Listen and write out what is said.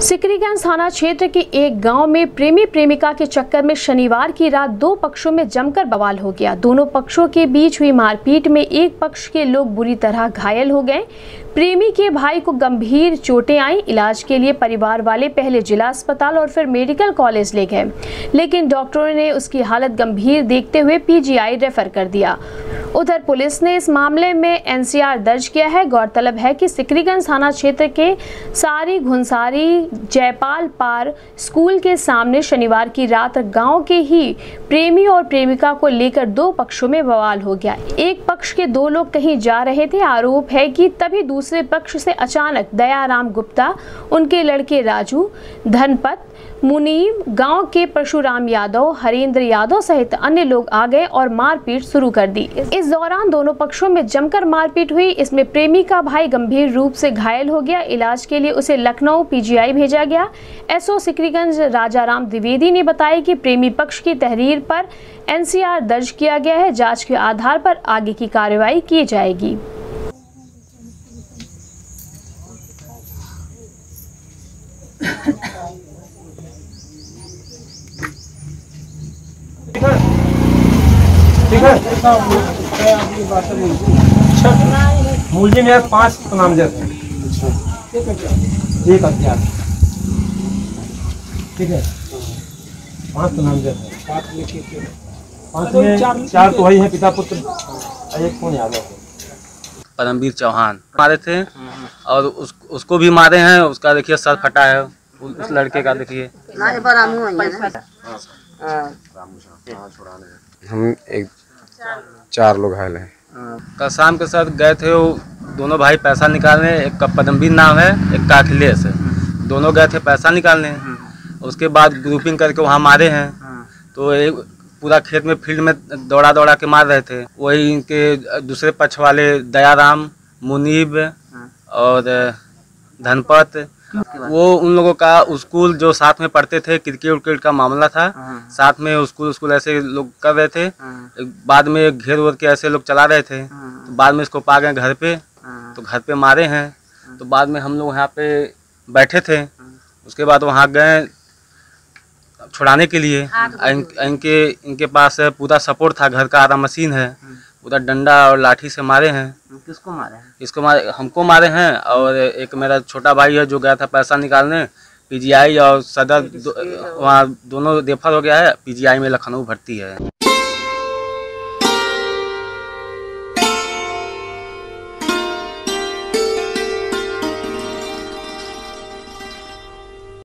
सिकरीगंज थाना क्षेत्र के एक गाँव में प्रेमी प्रेमिका के चक्कर में शनिवार की रात दो पक्षों में जमकर बवाल हो गया। दोनों पक्षों के बीच हुई मारपीट में एक पक्ष के लोग बुरी तरह घायल हो गए। प्रेमी के भाई को गंभीर चोटें आई। इलाज के लिए परिवार वाले पहले जिला अस्पताल और फिर मेडिकल कॉलेज ले गए। लेकिन डॉक्टरों ने उसकी हालत गंभीर देखते हुए पीजीआई रेफर कर दिया। उधर पुलिस ने इस मामले में एनसीआर दर्ज किया है। गौरतलब है कि सिकरीगंज थाना क्षेत्र के सारी घुंसारी जयपाल पार स्कूल के सामने शनिवार की रात गाँव के ही प्रेमी और प्रेमिका को लेकर दो पक्षों में बवाल हो गया। एक पक्ष के दो लोग कहीं जा रहे थे। आरोप है कि तभी दूसरे पक्ष से अचानक दयाराम गुप्ता, उनके लड़के राजू, धनपत, मुनीम, गाँव के परशुराम यादव, हरेंद्र यादव सहित अन्य लोग आ गए और मारपीट शुरू कर दी। इस दौरान दोनों पक्षों में जमकर मारपीट हुई। इसमें प्रेमी का भाई गंभीर रूप से घायल हो गया। इलाज के लिए उसे लखनऊ पीजीआई भेजा गया। एसओ सिकरीगंज राजाराम द्विवेदी ने बताया कि प्रेमी पक्ष की तहरीर पर एनसीआर दर्ज किया गया है। जाँच के आधार पर आगे की कार्रवाई की जाएगी। ठीक है। ठीक है। अच्छा मूलजी में पाँच नामजद है एक हथियार। ठीक है? पाँच नामजद है पाँच में चार तो वही है पिता पुत्र। एक कौन यादव है? परमवीर चौहान। मारे थे और उस, उसको भी मारे हैं उसका देखिए सर फटा है उस उस लड़के का देखिए। हम एक चार लोग। घायल हैं कल शाम के साथ गए थे वो दोनों भाई पैसा निकालने एक का परमवीर नाम है एक का अखिलेश है। दोनों गए थे पैसा निकालने। उसके बाद ग्रुपिंग करके वहाँ मारे हैं। तो एक पूरा खेत में फ़ील्ड में दौड़ा दौड़ा के मार रहे थे। वही इनके दूसरे पक्ष वाले दयाराम मुनीब और धनपत वो उन लोगों का स्कूल जो साथ में पढ़ते थे क्रिकेट उर्केट का मामला था। साथ में स्कूल स्कूल ऐसे लोग कर रहे थे। बाद में घेर वेर के ऐसे लोग चला रहे थे। तो बाद में इसको पा गए घर पे। तो घर पे मारे हैं। तो बाद में हम लोग यहाँ पे बैठे थे। उसके बाद वहाँ गए छुड़ाने के लिए। इन, इनके इनके पास पूरा सपोर्ट था। घर का आरा मशीन है। पूरा डंडा और लाठी से मारे हैं। किसको मारे हैं? इसको मारे हमको मारे हैं और एक मेरा छोटा भाई है जो गया था पैसा निकालने पीजीआई और सदर दो, वहाँ दोनों रेफर हो गया है पीजीआई में लखनऊ भर्ती है।